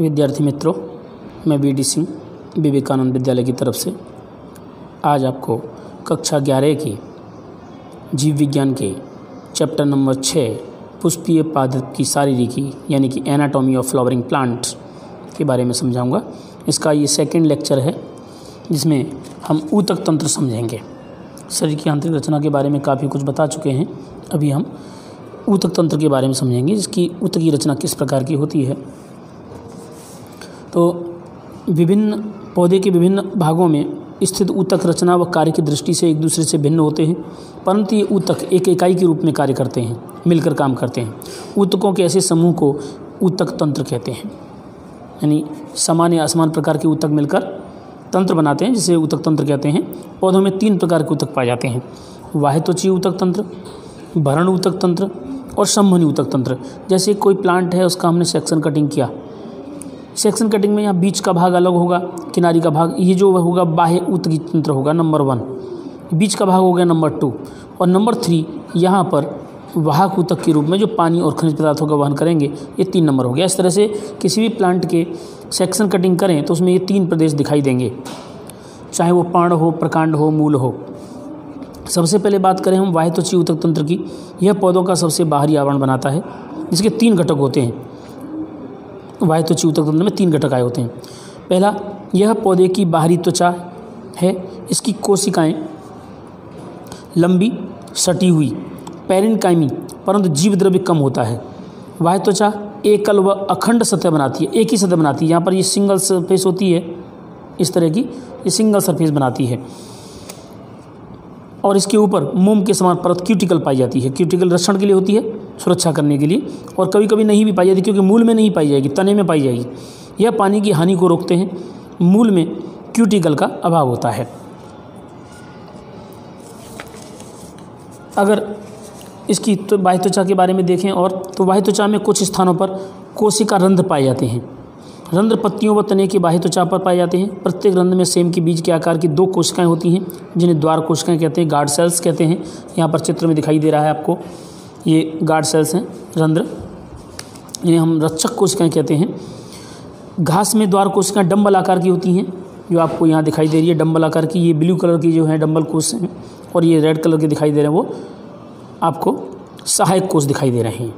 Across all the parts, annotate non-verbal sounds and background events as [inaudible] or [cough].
विद्यार्थी मित्रों, मैं बी डी सिंह, विवेकानंद विद्यालय की तरफ़ से आज आपको कक्षा ग्यारह की जीव विज्ञान के चैप्टर नंबर छः पुष्पीय पादप की शारीरिकी, यानी कि एनाटॉमी ऑफ़ फ्लावरिंग प्लांट के बारे में समझाऊँगा। इसका ये सेकंड लेक्चर है, जिसमें हम ऊतक तंत्र समझेंगे। शरीर की आंतरिक रचना के बारे में काफ़ी कुछ बता चुके हैं। अभी हम ऊतक तंत्र के बारे में समझेंगे, जिसकी ऊतक की रचना किस प्रकार की होती है। तो विभिन्न पौधे के विभिन्न भागों में स्थित ऊतक रचना व कार्य की दृष्टि से एक दूसरे से भिन्न होते हैं, परंतु ये ऊतक एक इकाई के रूप में कार्य करते हैं, मिलकर काम करते हैं। ऊतकों के ऐसे समूह को ऊतक तंत्र कहते हैं। यानी समान या असमान प्रकार के ऊतक मिलकर तंत्र बनाते हैं, जिसे ऊतक तंत्र कहते हैं। पौधों में तीन प्रकार के ऊतक पाए जाते हैं। वाहित्वचीय ऊतक तंत्र, भरण ऊतक तंत्र और संवहनी ऊतक तंत्र। जैसे कोई प्लांट है, उसका हमने सेक्शन कटिंग किया। सेक्शन कटिंग में यहाँ बीच का भाग अलग होगा, किनारी का भाग, ये जो होगा बाह्य ऊतकी तंत्र होगा नंबर वन बीच का भाग हो गया नंबर टू और नंबर थ्री यहाँ पर वाहक ऊतक के रूप में जो पानी और खनिज पदार्थों का वहन करेंगे, ये तीन नंबर हो गया। इस तरह से किसी भी प्लांट के सेक्शन कटिंग करें तो उसमें ये तीन प्रदेश दिखाई देंगे। चाहे वो पाण हो, प्रकांड हो, मूल हो। सबसे पहले बात करें हम वाहित्वचीय ऊतक तंत्र की। यह पौधों का सबसे बाहरी आवरण बनाता है, जिसके तीन घटक होते हैं। वाहित्वचीय ऊतक तंत्र में तीन घटक आए होते हैं। पहला, यह पौधे की बाहरी त्वचा है। इसकी कोशिकाएँ लंबी, सटी हुई, पैरिनकाइमी, परंतु जीव द्रव्य कम होता है। वाह त्वचा एकल व अखंड सतह बनाती है, एक ही सतह बनाती है। यहाँ पर ये सिंगल सरफेस होती है, इस तरह की ये सिंगल सरफेस बनाती है। और इसके ऊपर मोम के समान परत क्यूटिकल पाई जाती है। क्यूटिकल रक्षण के लिए होती है सुरक्षा करने के लिए और कभी कभी नहीं भी पाई जाती क्योंकि मूल में नहीं पाई जाएगी, तने में पाई जाएगी। यह पानी की हानि को रोकते हैं। मूल में क्यूटिकल का अभाव होता है। अगर इसकी तो बाह्य त्वचा के बारे में देखें और तो बाह्य त्वचा में कुछ स्थानों पर कोशिका रंध्र पाए जाते हैं। रंध्र पत्तियों व तने की बाह्य त्वचा पर पाए जाते हैं। प्रत्येक रंध्र में सेम के बीज के आकार की दो कोशिकाएँ होती हैं, जिन्हें द्वार कोशिकाएँ कहते हैं, गार्ड सेल्स कहते हैं। यहाँ पर चित्र में दिखाई दे रहा है आपको। ये गार्ड सेल्स हैं, रंध्र। इन्हें हम रक्षक कोशिकाएँ कहते हैं। घास में द्वार कोशिकाएँ डम्बल आकार की होती हैं, जो आपको यहाँ दिखाई दे रही है डम्बल आकार की। ये ब्लू कलर की जो है डम्बल कोश हैं, और ये रेड कलर के दिखाई दे रहे हैं, वो आपको सहायक कोष दिखाई दे रहे हैं।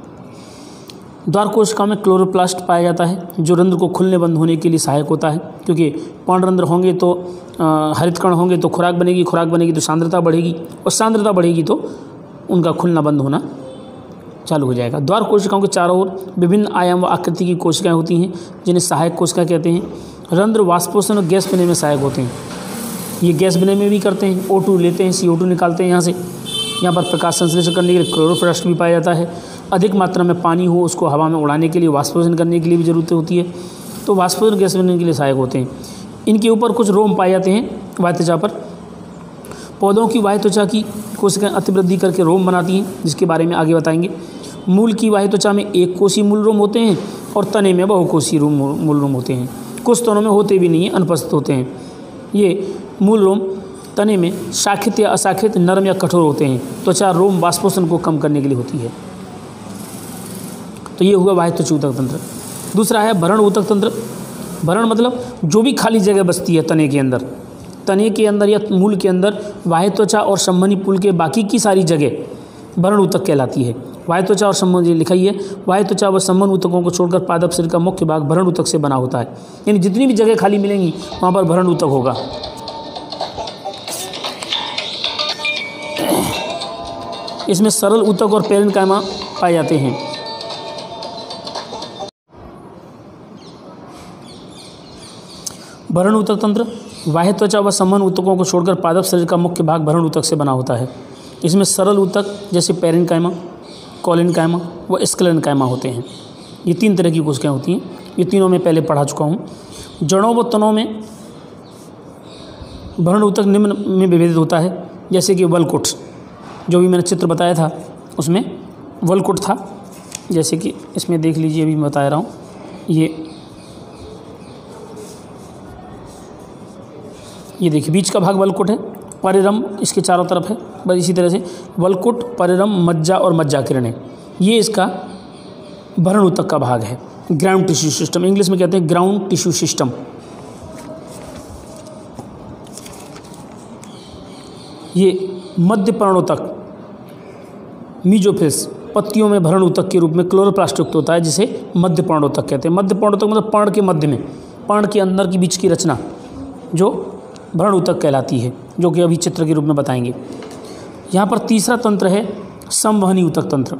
द्वार कोशिका में क्लोरोप्लास्ट पाया जाता है, जो रंध्र को खुलने बंद होने के लिए सहायक होता है, क्योंकि पर्ण रंध्र होंगे तो हरित कण होंगे तो खुराक बनेगी खुराक बनेगी तो सांद्रता बढ़ेगी, और सांद्रता बढ़ेगी तो उनका खुलना बंद होना चालू हो जाएगा। द्वार कोशिकाओं के चारों ओर विभिन्न आयाम व आकृति की कोशिकाएँ होती हैं, जिन्हें सहायक कोशिका कहते हैं। रंध्र वाष्पोषण और गैस बनने में सहायक होते हैं। ये गैस बनने में भी करते हैं ओ लेते हैं सी निकालते हैं यहाँ से। यहाँ पर प्रकाश संश्लेषण करने के लिए क्लोरोप्लास्ट भी पाया जाता है। अधिक मात्रा में पानी हो, उसको हवा में उड़ाने के लिए वाष्पोषण करने के लिए भी ज़रूरत होती है। तो वाष्पोषण गैस बनने के लिए सहायक होते हैं। इनके ऊपर कुछ रोम पाए जाते हैं, वायु त्वचा पर। पौधों की वायु त्वचा की कोशिकाएँ अतिवृद्धि करके रोम बनाती हैं, जिसके बारे में आगे बताएँगे। मूल की वायु त्वचा में एक कोशी मूल रोम होते हैं और तने में बहुकोशी रोम मूल रोम होते हैं। कुछ तनों में होते भी नहीं हैं, अनुपस्थित होते हैं। ये मूल रोम तने में शाखित या अशाखित, नरम या कठोर होते हैं। त्वचा रोम वाष्पोषण को कम करने के लिए होती है। तो ये हुआ वाह्य त्वचा ऊतक तंत्र। दूसरा है भरण ऊतक तंत्र। भरण मतलब जो भी खाली जगह बचती है तने के अंदर। तने के अंदर या मूल के अंदर वाह्य त्वचा और संवहनी पुल के बाकी की सारी जगह भरण ऊतक कहलाती है। वाह्य त्वचा और संबंध लिखाई है वाह्य त्वचा व संबंध ऊतकों को छोड़कर पादप शरीर का मुख्य भाग भरण ऊतक से बना होता है। यानी जितनी भी जगह खाली मिलेंगी, वहाँ पर भरण ऊतक होगा। इसमें सरल ऊतक और पेरन कायमा पाए जाते हैं। भरण ऊतक तंत्र वाह्य त्वचा व संबंध ऊतकों को छोड़कर पादप शरीर का मुख्य भाग भरण ऊतक से बना होता है। इसमें सरल ऊतक, जैसे पेरिन कायमा कॉलिन कायमा व स्कलन कायमा होते हैं। ये तीन तरह की कोशिकाएँ होती हैं। ये तीनों में पहले पढ़ा चुका हूँ। जड़ों व तनों में भरण ऊतक निम्न में विभेदित होता है, जैसे कि वलकुट। जो भी मैंने चित्र बताया था, उसमें वलकुट था। जैसे कि इसमें देख लीजिए, अभी मैं बता रहा हूँ। ये ये देखिए, बीच का भाग वलकुट है। परिरम इसके चारों तरफ़ है, बस इसी तरह से। वलकुट, परिरम, मज्जा और मज्जा किरणें। ये इसका भरण ऊतक का भाग है। Ground tissue system. इंग्लिश में कहते हैं ग्राउंड टिश्यू सिस्टम। ये मध्य पर्णों तक मीजोफिस पत्तियों में भरण उतक के रूप में क्लोरोप्लास्ट युक्त होता है, जिसे मध्य पर्णों तक कहते हैं। मध्य पर्णों तक मतलब पर्ण के मध्य में, पर्ण के अंदर की बीच की रचना, जो भरण उतक कहलाती है, जो कि अभी चित्र के रूप में बताएँगे। यहाँ पर तीसरा तंत्र है, संवहनी उतक तंत्र।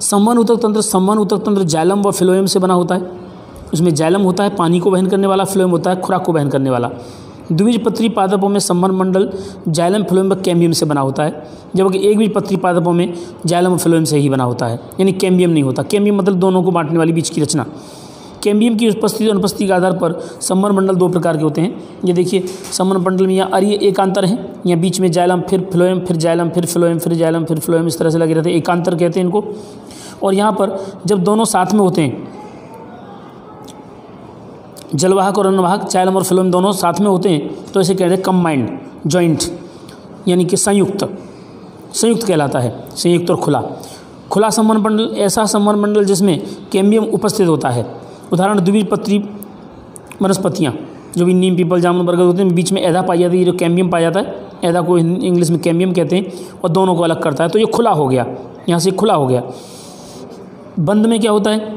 संवहन उतक तंत्र, संवहन उतक तंत्र जैलम व फिलोयम से बना होता है। उसमें जैलम होता है, पानी को वहन करने वाला फ्लोएम होता है, खुराक को वहन करने वाला। द्विज पत्री पादपों में संवहन मंडल जैलम फिलोम व कैम्बियम से बना होता है, जबकि एक बीज पत्री पादपों में जैलम व फिलोम से ही बना होता है। यानी कैम्बियम नहीं होता। कैम्बियम मतलब दोनों को बांटने वाली बीच की रचना। कैम्बियम की उपस्थिति और अनुपस्थिति के आधार पर संवर मंडल दो प्रकार के होते हैं। ये देखिए संवर मंडल में यहाँ अरिय एकांतर है। यहाँ बीच में जायलम, फिर फ्लोएम, फिर जायलम, फिर फ्लोएम, फिर जायलम, फिर फ्लोएम, इस तरह से लगे रहते हैं। एकांतर कहते हैं इनको। और यहाँ पर जब दोनों साथ में होते हैं, जलवाहक और अन्नवाहक चायलम और फिलोम दोनों साथ में होते हैं तो ऐसे कहते हैं कम्बाइंड जॉइंट यानी कि संयुक्त। संयुक्त कहलाता है, संयुक्त और खुला। खुला संवन मंडल, ऐसा संवन मंडल जिसमें कैम्बियम उपस्थित होता है। उदाहरण द्विबीजपत्री वनस्पतियाँ, जो भी नीम, पीपल, जामुन, बरगद होते हैं, बीच में ऐदा पाई जाती है जो कैम्बियम पाया जाता है, ऐदा को इंग्लिश में कैम्बियम कहते हैं, और दोनों को अलग करता है। तो ये खुला हो गया, यहाँ से खुला हो गया। बंद में क्या होता है?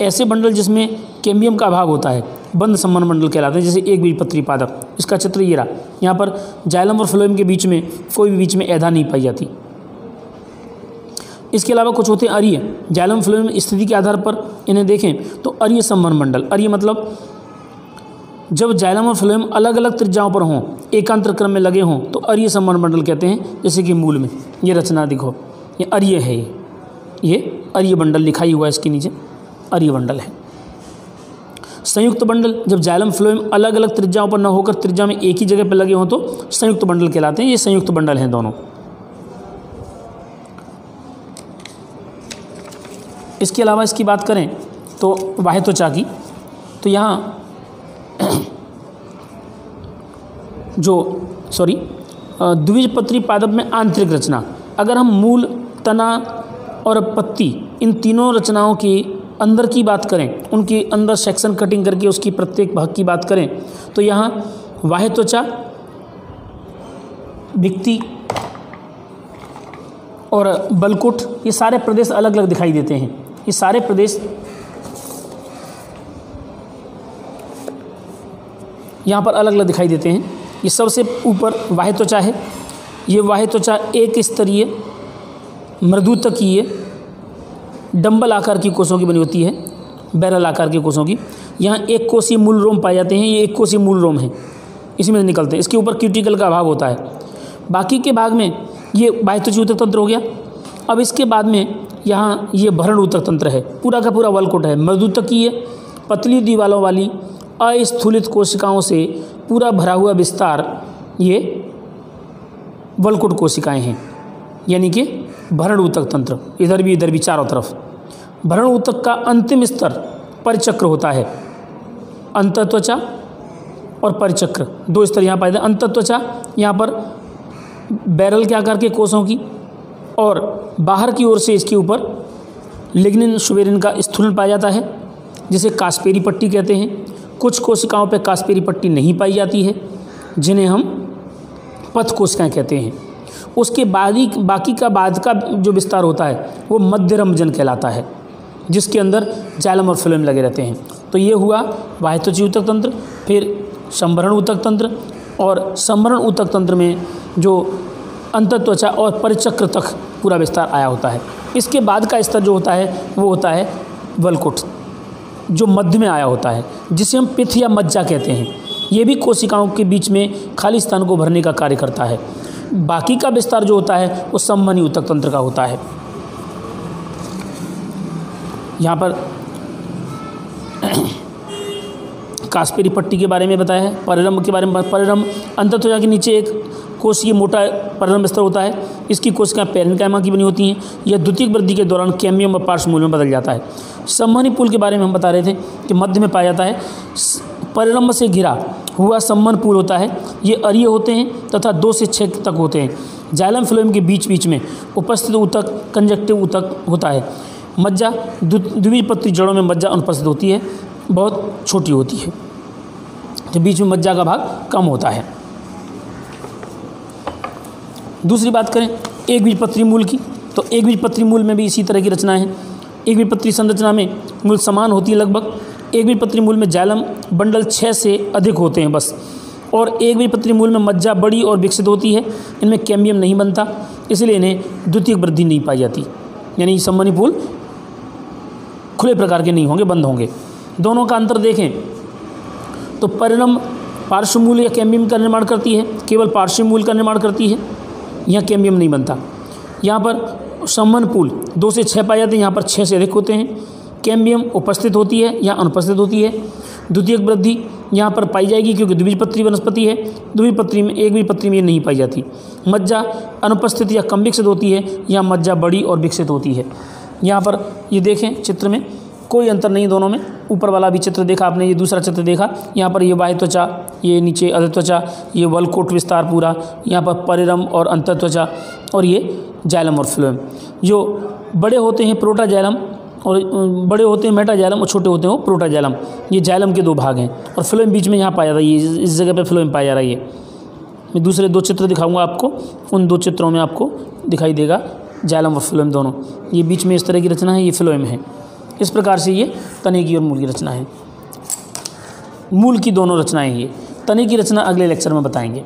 ऐसे बंडल जिसमें कैम्बियम का अभाव होता है, बंद सम्मान मंडल कहलाते हैं, जैसे एक बीज पत्री पादप। इसका चित्र ये रहा। यहाँ पर जाइलम और फ्लोएम के बीच में कोई भी बीच में ऐधा नहीं पाई जाती। इसके अलावा कुछ होते हैं अरिय जाइलम फ्लोएम स्थिति के आधार पर इन्हें देखें तो अरिय संवहन मंडल। अरिय मतलब जब जाइलम और फ्लोएम अलग अलग त्रिज्याओं पर हों एकांतर क्रम में लगे हों तो अरिय संवहन मंडल कहते हैं, जैसे कि मूल में। ये रचना दिखो। ये अरिय है ये। ये अरिय बंडल लिखाई हुआ है इसके नीचे। अरिय बंडल है। संयुक्त बंडल जब जाइलम फ्लोएम अलग अलग त्रिज्याओं पर न होकर त्रिज्या में एक ही जगह पर लगे हों तो संयुक्त बंडल कहलाते हैं। ये संयुक्त बंडल हैं दोनों। इसके अलावा इसकी बात करें तो वाहे त्वचा की तो यहाँ जो सॉरी द्विजपत्री पादप में आंतरिक रचना। अगर हम मूल, तना और पत्ती, इन तीनों रचनाओं की अंदर की बात करें, उनके अंदर सेक्शन कटिंग करके उसकी प्रत्येक भाग की बात करें तो यहाँ वाह्य त्वचा, भिक्ति और बलकुट, ये सारे प्रदेश अलग अलग दिखाई देते हैं। ये सारे प्रदेश यहाँ पर अलग अलग दिखाई देते हैं। ये सबसे ऊपर वाह त्वचा है। ये वाह त्वचा एक स्तरीय मृदु तकीय डंबल आकार की कोषों की बनी होती है, बैरल आकार की कोषों की। यहाँ एक कोषीय मूल रोम पाए जाते हैं, ये एक कोषीय मूल रोम है। इसमें से निकलते हैं। इसके ऊपर क्यूटिकल का अभाव होता है। बाकी के भाग में ये बाह्यत्वची तंत्र हो गया। अब इसके बाद में यहाँ ये भरण उत्तक तंत्र है। पूरा का पूरा वलकोट है। मृदुतकीय, पतली दीवालों वाली, अस्थूलित कोशिकाओं से पूरा भरा हुआ विस्तार ये वलकुट कोशिकाएँ हैं। यानी कि भरण उत्तक तंत्र। इधर भी इधर भी, चारों तरफ़। भरण उत्तक का अंतिम स्तर परिचक्र होता है। अंतत्वचा और परिचक्र। दो स्तर यहाँ पाए जाते अंतत्वचा, यहाँ पर बैरल के आकार के कोषों की और बाहर की ओर से इसके ऊपर लिग्निन शुबेरिन का स्थूलन पाया जाता है, जिसे कास्पेरी पट्टी कहते हैं। कुछ कोशिकाओं पर कास्पेरी पट्टी नहीं पाई जाती है, जिन्हें हम पथ कोशिकाएँ कहते हैं। उसके बाद ही, बाकी का, बाद का जो विस्तार होता है, वो मध्यरमजन कहलाता है, जिसके अंदर जालम और फ़िल्म लगे रहते हैं। तो ये हुआ वाहित्वची उत्तक तंत्र, फिर संभरण उत्तक तंत्र, और संभरण उत्तक तंत्र में जो अंतत्वचा और परिचक्र तक पूरा विस्तार आया होता है। इसके बाद का स्तर जो होता है, वो होता है वलकुट जो मध्य में आया होता है, जिसे हम पिथ या मज्जा कहते हैं। ये भी कोशिकाओं के बीच में खाली स्थान को भरने का कार्य करता है। बाकी का विस्तार जो होता है, वो संवहनी उत्तक तंत्र का होता है। यहाँ पर [clears throat] कास्पेरी पट्टी के बारे में बताया है, परिरम के बारे में, परिरम अंतत्वचा के नीचे एक कोशिकीय मोटा परिरम स्तर होता है। इसकी कोशिकाएँ पैरनकामा की बनी होती हैं। यह द्वितीय वृद्धि के दौरान कैमियम व पार्श्वमूल में बदल जाता है। सम्मानी पुल के बारे में हम बता रहे थे कि मध्य में पाया जाता है। परिरम्भ से घिरा हुआ सम्मन पुल होता है। ये अरिय होते हैं तथा दो से छः तक होते हैं। जाइलम फ़िल्म के बीच बीच में उपस्थित उतक कंजक्टिव उतक होता है। मज्जा द्विबीजपत्री जड़ों में मज्जा अनुपस्थित होती है। बहुत छोटी होती है। तो बीच में मज्जा का भाग कम होता है। दूसरी बात करें, एक बीजपत्री मूल की तो एक बीजपत्री मूल में भी इसी तरह की रचना है। एक बीजपत्री संरचना में मूल समान होती है लगभग, एक बीजपत्री मूल में जालम बंडल छः से अधिक होते हैं बस। और एक बीजपत्री मूल में मज्जा बड़ी और विकसित होती है, इनमें कैम्बियम नहीं बनता, इसलिए इन्हें द्वितीय वृद्धि नहीं पाई जाती। यानी संबंधी पुल खुले प्रकार के नहीं होंगे, बंद होंगे। दोनों का अंतर देखें तो परिणम पार्श्वमूल या कैम्बियम का निर्माण करती है, केवल पार्श्व पार्श्वमूल का निर्माण करती है। यहाँ कैम्बियम नहीं बनता। यहाँ पर सम्मन पुल, दो से छः पाए जाते हैं, यहाँ पर छः से अधिक होते हैं। कैम्बियम उपस्थित होती है या अनुपस्थित होती है। द्वितीय वृद्धि यहाँ पर पाई जाएगी क्योंकि द्विबीजपत्री वनस्पति है। द्विबीजपत्री में, एक भी पत्री में ये नहीं पाई जाती। मज्जा अनुपस्थित या कम विकसित होती है, या मज्जा बड़ी और विकसित होती है। यहाँ पर ये देखें चित्र में, कोई अंतर नहीं दोनों में। ऊपर वाला भी चित्र देखा आपने, ये दूसरा चित्र देखा। यहाँ पर ये बाह्य त्वचा, ये नीचे अध त्वचा, ये वलकोट विस्तार पूरा, यहाँ पर परिरम और अंतर त्वचा और ये जालम और फ्लोएम। जो बड़े होते हैं प्रोटा जालम और बड़े होते हैं मेटा जालम और छोटे होते हैं वो प्रोटा जालम। ये जालम के दो भाग हैं और फ्लोएम बीच में यहाँ पाया जा रहा है इस जगह पर फ्लोएम पाया जा रहा है मैं दूसरे दो चित्र दिखाऊँगा आपको, उन दो चित्रों में आपको दिखाई देगा जालम और फ्लोएम दोनों। ये बीच में इस तरह की रचना है, ये फ्लोएम है। इस प्रकार से ये तने की और मूल की रचना है। मूल की दोनों रचनाएँ ये। तने की रचना अगले लेक्चर में बताएँगे।